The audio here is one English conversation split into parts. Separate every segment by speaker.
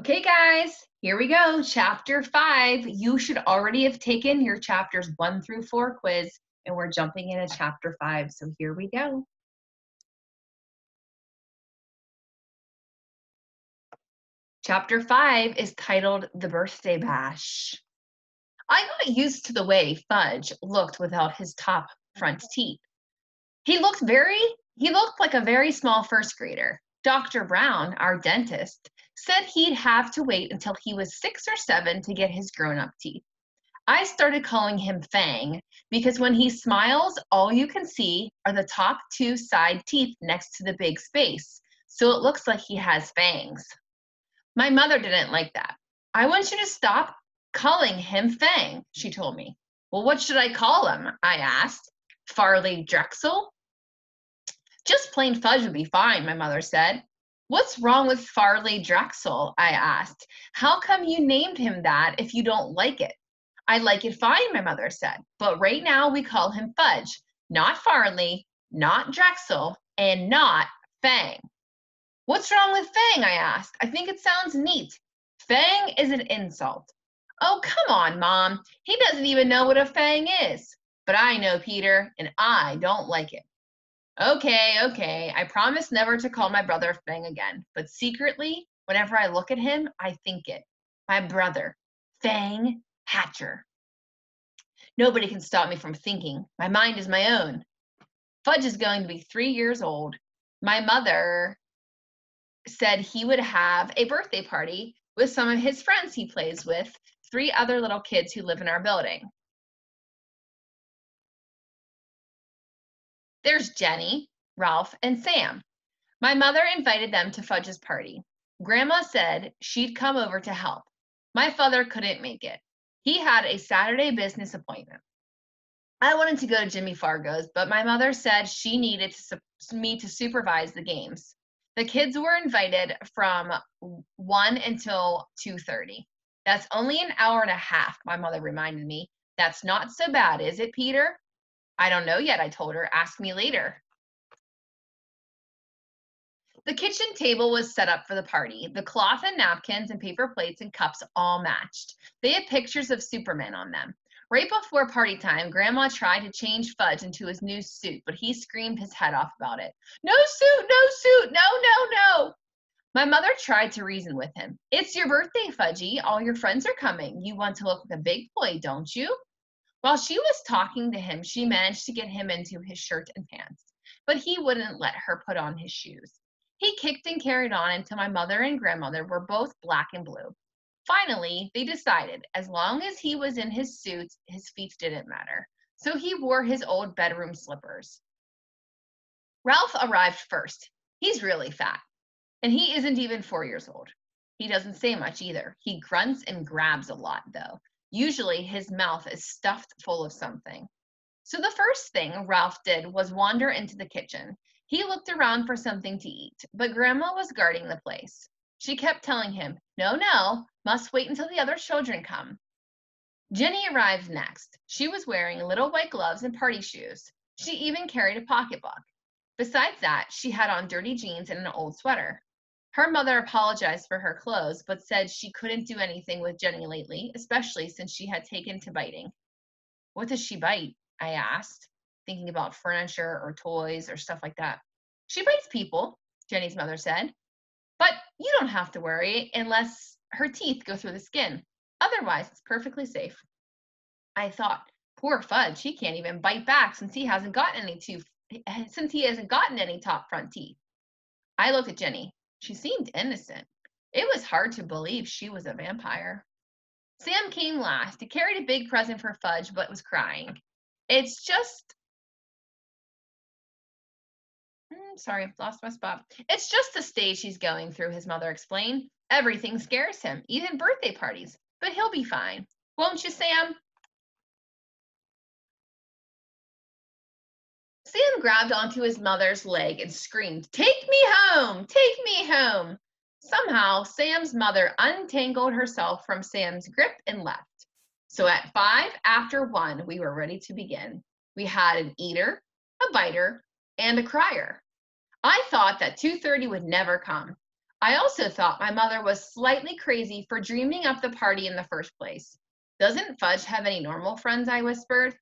Speaker 1: Okay, guys, here we go. Chapter five. You should already have taken your chapters one through four quiz, and we're jumping into chapter five. So here we go. Chapter five is titled The Birthday Bash. I got used to the way Fudge looked without his top front teeth. He looked very, he looked like a very small first grader. Dr. Brown, our dentist, said he'd have to wait until he was six or seven to get his grown up teeth. I started calling him Fang because when he smiles, all you can see are the top two side teeth next to the big space, so it looks like he has fangs. My mother didn't like that. I want you to stop calling him Fang, she told me. Well, what should I call him? I asked. Farley Drexel? Just plain Fudge would be fine, my mother said. What's wrong with Farley Drexel? I asked. How come you named him that if you don't like it? I like it fine, my mother said, but right now we call him Fudge, not Farley, not Drexel, and not Fang. What's wrong with Fang? I asked. I think it sounds neat. Fang is an insult. Oh, come on, Mom. He doesn't even know what a fang is. But I know, Peter, and I don't like it. Okay, okay, I promise never to call my brother Fang again. But secretly, whenever I look at him, I think it. My brother, Fang Hatcher. Nobody can stop me from thinking. My mind is my own. Fudge is going to be three years old. My mother said he would have a birthday party with some of his friends he plays with, three other little kids who live in our building. There's Jenny, Ralph, and Sam. My mother invited them to Fudge's party. Grandma said she'd come over to help. My father couldn't make it. He had a Saturday business appointment. I wanted to go to Jimmy Fargo's, but my mother said she needed to me to supervise the games. The kids were invited from 1 until 2:30. That's only an hour and a half, my mother reminded me. That's not so bad, is it, Peter? I don't know yet, I told her. Ask me later. The kitchen table was set up for the party. The cloth and napkins and paper plates and cups all matched. They had pictures of Superman on them. Right before party time, Grandma tried to change Fudge into his new suit, but he screamed his head off about it. No suit, no suit, no, no, no. My mother tried to reason with him. It's your birthday, Fudgy. All your friends are coming. You want to look like a big boy, don't you? While she was talking to him, she managed to get him into his shirt and pants, but he wouldn't let her put on his shoes. He kicked and carried on until my mother and grandmother were both black and blue. Finally, they decided as long as he was in his suit, his feet didn't matter. So he wore his old bedroom slippers. Ralph arrived first. He's really fat, and he isn't even four years old. He doesn't say much either. He grunts and grabs a lot, though, Usually his mouth is stuffed full of something. So the first thing Ralph did was wander into the kitchen. He looked around for something to eat, but Grandma was guarding the place. She kept telling him, No, no, must wait until the other children come. Jenny arrived next. She was wearing little white gloves and party shoes. She even carried a pocketbook. Besides that, she had on dirty jeans and an old sweater. Her mother apologized for her clothes, but said she couldn't do anything with Jenny lately, especially since she had taken to biting. What does she bite? I asked, thinking about furniture or toys or stuff like that. She bites people, Jenny's mother said. But you don't have to worry unless her teeth go through the skin. Otherwise, it's perfectly safe. I thought, poor Fudge, he can't even bite back since he hasn't gotten any tooth, since he hasn't gotten any top front teeth. I looked at Jenny. She seemed innocent. It was hard to believe she was a vampire. Sam came last. He carried a big present for Fudge, but was crying. It's just. Mm, sorry, lost my spot. It's just the stage he's going through, his mother explained. Everything scares him, even birthday parties, but he'll be fine. Won't you, Sam? Sam grabbed onto his mother's leg and screamed, Take me home! Take me home! Somehow, Sam's mother untangled herself from Sam's grip and left. So at five after one, we were ready to begin. We had an eater, a biter, and a crier. I thought that 2.30 would never come. I also thought my mother was slightly crazy for dreaming up the party in the first place. Doesn't Fudge have any normal friends? I whispered.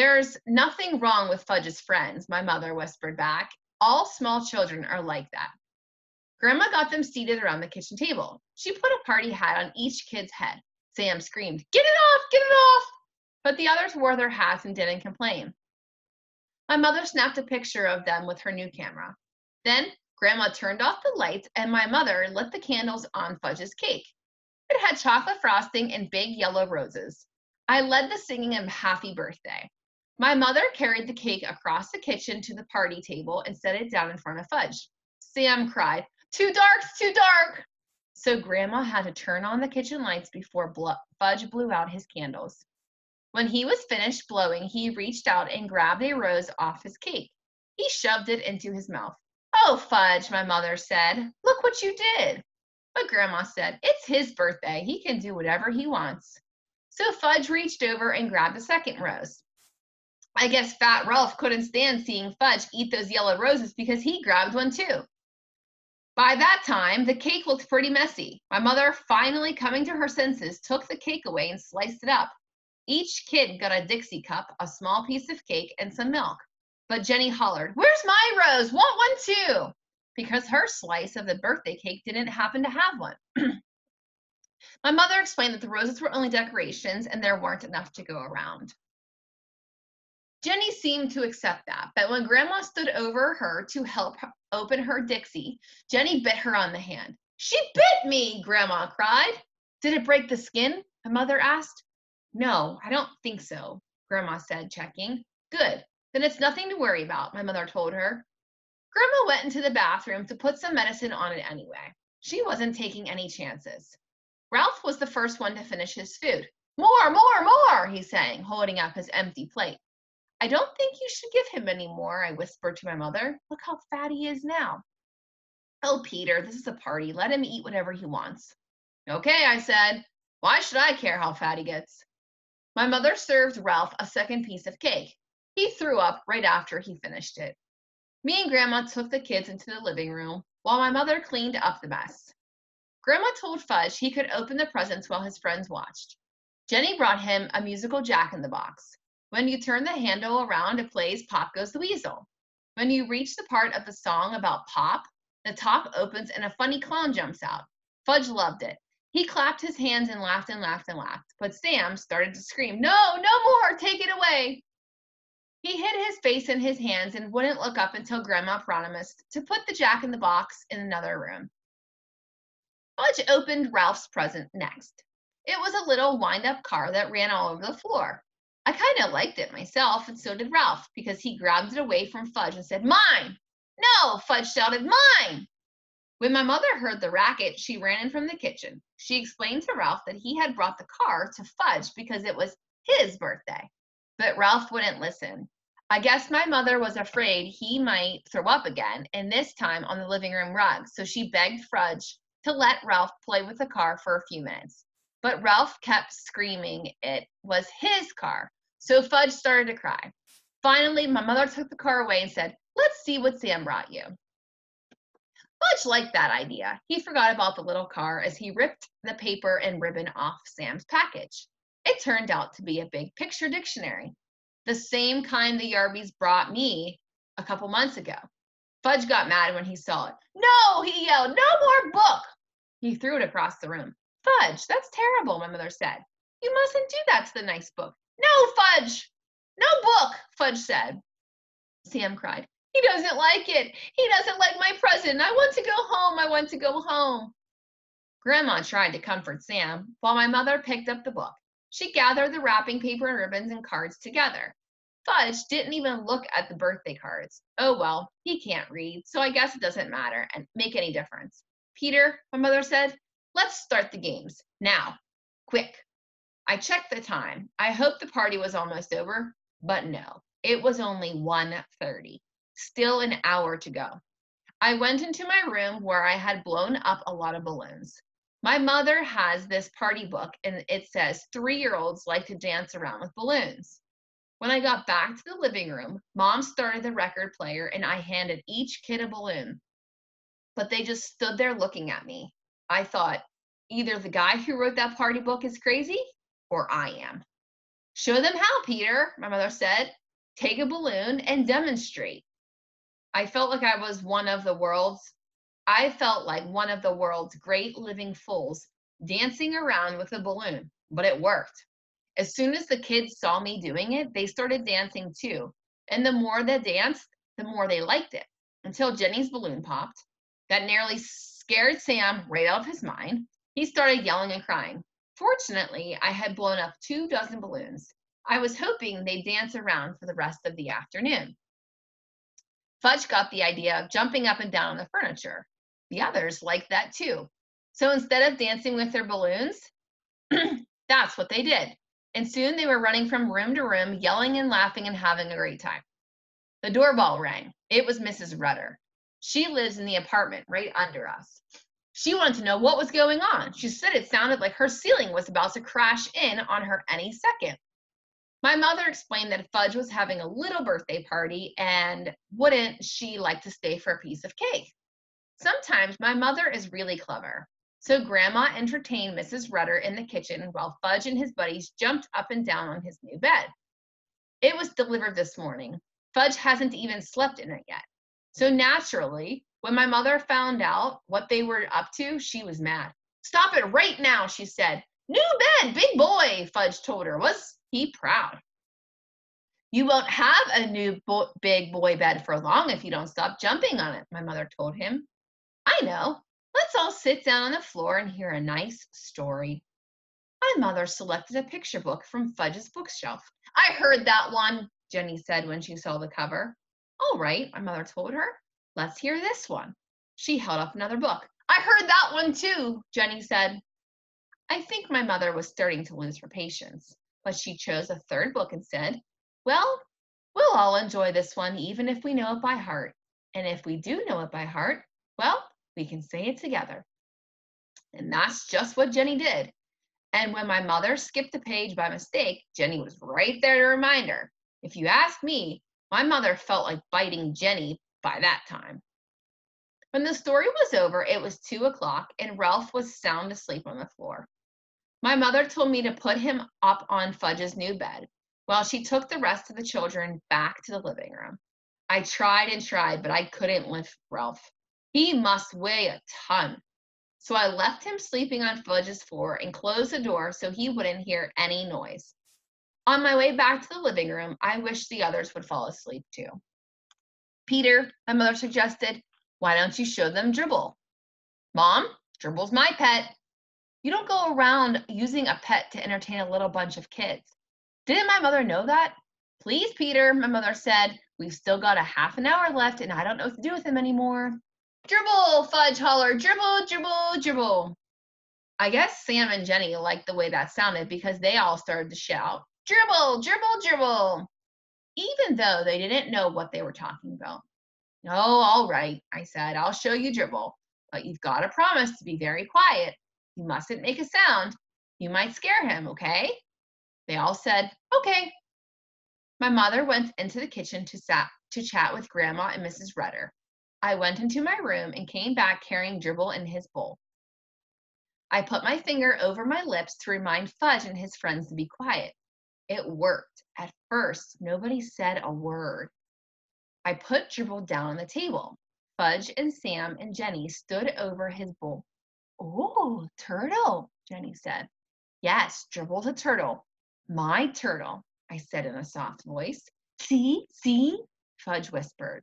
Speaker 1: There's nothing wrong with Fudge's friends, my mother whispered back. All small children are like that. Grandma got them seated around the kitchen table. She put a party hat on each kid's head. Sam screamed, Get it off! Get it off! But the others wore their hats and didn't complain. My mother snapped a picture of them with her new camera. Then Grandma turned off the lights and my mother lit the candles on Fudge's cake. It had chocolate frosting and big yellow roses. I led the singing of Happy Birthday. My mother carried the cake across the kitchen to the party table and set it down in front of Fudge. Sam cried, Too dark, too dark. So Grandma had to turn on the kitchen lights before Fudge blew out his candles. When he was finished blowing, he reached out and grabbed a rose off his cake. He shoved it into his mouth. Oh, Fudge, my mother said. Look what you did. But Grandma said, It's his birthday. He can do whatever he wants. So Fudge reached over and grabbed a second rose. I guess Fat Ralph couldn't stand seeing Fudge eat those yellow roses because he grabbed one too. By that time, the cake looked pretty messy. My mother, finally coming to her senses, took the cake away and sliced it up. Each kid got a Dixie cup, a small piece of cake, and some milk. But Jenny hollered, Where's my rose? Want one too? Because her slice of the birthday cake didn't happen to have one. my mother explained that the roses were only decorations and there weren't enough to go around. Jenny seemed to accept that, but when Grandma stood over her to help open her Dixie, Jenny bit her on the hand. She bit me, Grandma cried. Did it break the skin? My mother asked. No, I don't think so, Grandma said, checking. Good. Then it's nothing to worry about, my mother told her. Grandma went into the bathroom to put some medicine on it anyway. She wasn't taking any chances. Ralph was the first one to finish his food. More, more, more, he sang, holding up his empty plate. I don't think you should give him any more, I whispered to my mother. Look how fat he is now. Oh, Peter, this is a party. Let him eat whatever he wants. Okay, I said. Why should I care how fat he gets? My mother served Ralph a second piece of cake. He threw up right after he finished it. Me and Grandma took the kids into the living room while my mother cleaned up the mess. Grandma told Fudge he could open the presents while his friends watched. Jenny brought him a musical jack in the box. When you turn the handle around, it plays Pop Goes the Weasel. When you reach the part of the song about Pop, the top opens and a funny clown jumps out. Fudge loved it. He clapped his hands and laughed and laughed and laughed. But Sam started to scream, No, no more, take it away. He hid his face in his hands and wouldn't look up until Grandma promised to put the jack in the box in another room. Fudge opened Ralph's present next. It was a little wind up car that ran all over the floor. I kind of liked it myself, and so did Ralph, because he grabbed it away from Fudge and said, Mine! No, Fudge shouted, Mine! When my mother heard the racket, she ran in from the kitchen. She explained to Ralph that he had brought the car to Fudge because it was his birthday. But Ralph wouldn't listen. I guess my mother was afraid he might throw up again, and this time on the living room rug, so she begged Fudge to let Ralph play with the car for a few minutes. But Ralph kept screaming it was his car. So Fudge started to cry. Finally, my mother took the car away and said, Let's see what Sam brought you. Fudge liked that idea. He forgot about the little car as he ripped the paper and ribbon off Sam's package. It turned out to be a big picture dictionary, the same kind the Yarbys brought me a couple months ago. Fudge got mad when he saw it. No, he yelled, no more book. He threw it across the room. Fudge, that's terrible, my mother said. You mustn't do that to the nice book. No, Fudge! No book, Fudge said. Sam cried. He doesn't like it. He doesn't like my present. I want to go home. I want to go home. Grandma tried to comfort Sam while my mother picked up the book. She gathered the wrapping paper and ribbons and cards together. Fudge didn't even look at the birthday cards. Oh well, he can't read, so I guess it doesn't matter and make any difference. Peter, my mother said, Let's start the games. Now. Quick. I checked the time. I hoped the party was almost over, but no. It was only 1:30. Still an hour to go. I went into my room where I had blown up a lot of balloons. My mother has this party book and it says 3-year-olds like to dance around with balloons. When I got back to the living room, mom started the record player and I handed each kid a balloon. but they just stood there looking at me. I thought, either the guy who wrote that party book is crazy or I am. Show them how, Peter, my mother said. Take a balloon and demonstrate. I felt like I was one of the world's I felt like one of the world's great living fools dancing around with a balloon, but it worked. As soon as the kids saw me doing it, they started dancing too. And the more they danced, the more they liked it until Jenny's balloon popped. That nearly scared Sam right out of his mind. He started yelling and crying. Fortunately, I had blown up two dozen balloons. I was hoping they'd dance around for the rest of the afternoon. Fudge got the idea of jumping up and down on the furniture. The others liked that too. So instead of dancing with their balloons, that's what they did. And soon they were running from room to room, yelling and laughing and having a great time. The doorbell rang. It was Mrs. Rudder. She lives in the apartment right under us. She wanted to know what was going on. She said it sounded like her ceiling was about to crash in on her any second. My mother explained that Fudge was having a little birthday party and wouldn't she like to stay for a piece of cake? Sometimes my mother is really clever. So Grandma entertained Mrs. Rudder in the kitchen while Fudge and his buddies jumped up and down on his new bed. It was delivered this morning. Fudge hasn't even slept in it yet. So naturally, when my mother found out what they were up to, she was mad. Stop it right now, she said. New bed, big boy, Fudge told her. Was he proud? You won't have a new bo- big boy bed for long if you don't stop jumping on it, my mother told him. I know. Let's all sit down on the floor and hear a nice story. My mother selected a picture book from Fudge's bookshelf. I heard that one, Jenny said when she saw the cover. All right, my mother told her. Let's hear this one. She held up another book. I heard that one too, Jenny said. I think my mother was starting to lose her patience, but she chose a third book and said, Well, we'll all enjoy this one even if we know it by heart. And if we do know it by heart, well, we can say it together. And that's just what Jenny did. And when my mother skipped a page by mistake, Jenny was right there to remind her. If you ask me, my mother felt like biting Jenny by that time. When the story was over, it was two o'clock and Ralph was sound asleep on the floor. My mother told me to put him up on Fudge's new bed while she took the rest of the children back to the living room. I tried and tried, but I couldn't lift Ralph. He must weigh a ton. So I left him sleeping on Fudge's floor and closed the door so he wouldn't hear any noise. On my way back to the living room, I wished the others would fall asleep too. Peter, my mother suggested, why don't you show them Dribble? Mom, Dribble's my pet. You don't go around using a pet to entertain a little bunch of kids. Didn't my mother know that? Please, Peter, my mother said. We've still got a half an hour left and I don't know what to do with him anymore. Dribble, Fudge holler, dribble, dribble, dribble. I guess Sam and Jenny liked the way that sounded because they all started to shout, dribble, dribble, dribble, even though they didn't know what they were talking about. Oh, all right, I said, I'll show you dribble, but you've got to promise to be very quiet. You mustn't make a sound. You might scare him, okay? They all said, okay. My mother went into the kitchen to, sat, to chat with Grandma and Mrs. Rudder. I went into my room and came back carrying Dribble in his bowl. I put my finger over my lips to remind Fudge and his friends to be quiet. It worked. At first, nobody said a word. I put Dribble down on the table. Fudge and Sam and Jenny stood over his bowl. Oh, turtle, Jenny said. Yes, Dribble's a turtle. My turtle, I said in a soft voice. See, see, Fudge whispered.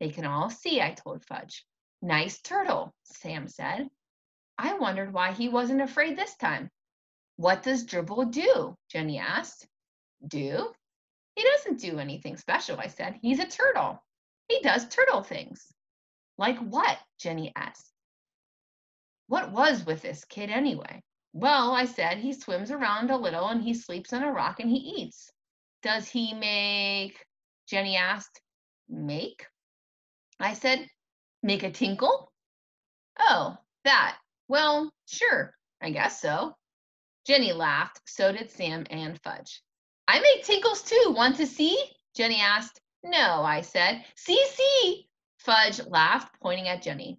Speaker 1: They can all see, I told Fudge. Nice turtle, Sam said. I wondered why he wasn't afraid this time. What does Dribble do? Jenny asked. Do? He doesn't do anything special, I said. He's a turtle. He does turtle things. Like what? Jenny asked. What was with this kid anyway? Well, I said, he swims around a little and he sleeps on a rock and he eats. Does he make? Jenny asked. Make? I said, Make a tinkle? Oh, that. Well, sure, I guess so. Jenny laughed. So did Sam and Fudge. I make tinkles too. Want to see? Jenny asked. No, I said. See, see. Fudge laughed, pointing at Jenny.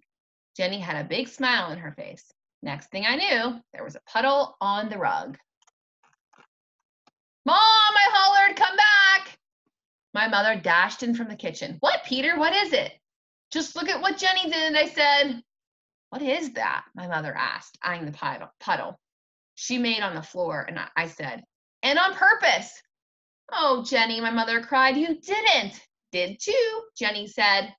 Speaker 1: Jenny had a big smile on her face. Next thing I knew, there was a puddle on the rug. Mom, I hollered, come back. My mother dashed in from the kitchen. What, Peter? What is it? Just look at what Jenny did, I said. What is that? My mother asked, eyeing the puddle. She made on the floor, and I said, and on purpose. Oh, Jenny, my mother cried, you didn't. Did you? Jenny said.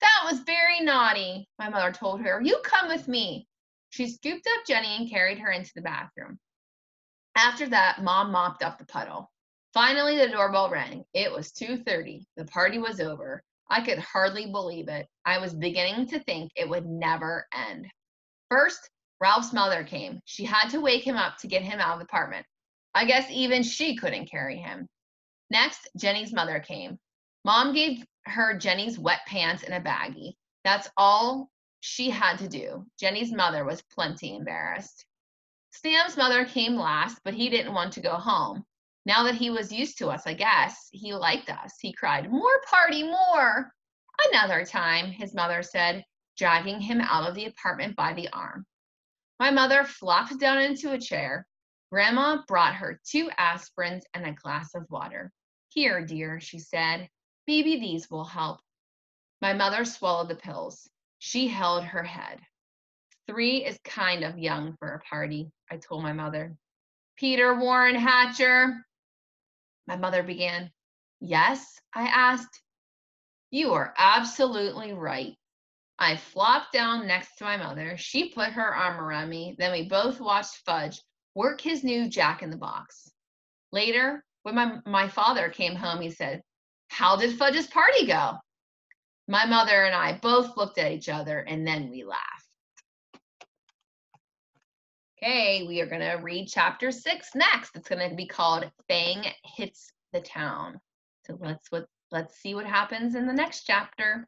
Speaker 1: That was very naughty, my mother told her. You come with me. She scooped up Jenny and carried her into the bathroom. After that, mom mopped up the puddle. Finally, the doorbell rang. It was 2:30. The party was over. I could hardly believe it. I was beginning to think it would never end. First, Ralph's mother came. She had to wake him up to get him out of the apartment. I guess even she couldn't carry him. Next, Jenny's mother came. Mom gave her Jenny's wet pants and a baggie. That's all she had to do. Jenny's mother was plenty embarrassed. Sam's mother came last, but he didn't want to go home. Now that he was used to us, I guess, he liked us. He cried, More party, more! Another time, his mother said, dragging him out of the apartment by the arm. My mother flopped down into a chair. Grandma brought her two aspirins and a glass of water. Here, dear, she said. Maybe these will help. My mother swallowed the pills. She held her head. Three is kind of young for a party, I told my mother. Peter Warren Hatcher, my mother began. Yes, I asked. You are absolutely right. I flopped down next to my mother. She put her arm around me. Then we both watched Fudge work his new jack in the box. Later, when my, my father came home, he said, How did Fudge's party go? My mother and I both looked at each other and then we laughed. Okay, we are going to read chapter six next. It's going to be called Fang Hits the Town. So let's what let's see what happens in the next chapter.